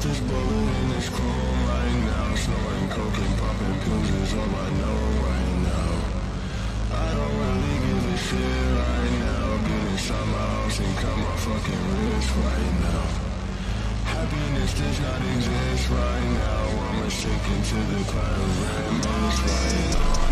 this bullet in this chrome right now. Snorting coke and popping pills is all I know right now. I don't really give a shit right now. Get inside my house and cut my fucking wrist right now. Happiness does not exist right now. I'ma the clouds right now.